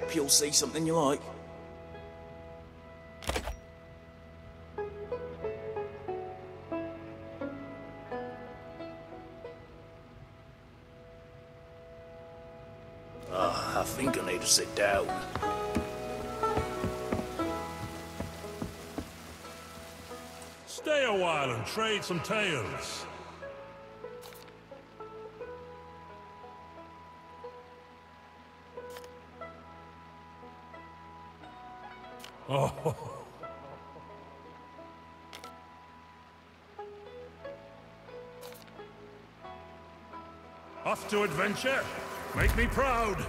Hope you'll see something you like. Ah, I think I need to sit down. Stay a while and trade some tales. Oh. Off to adventure. Make me proud.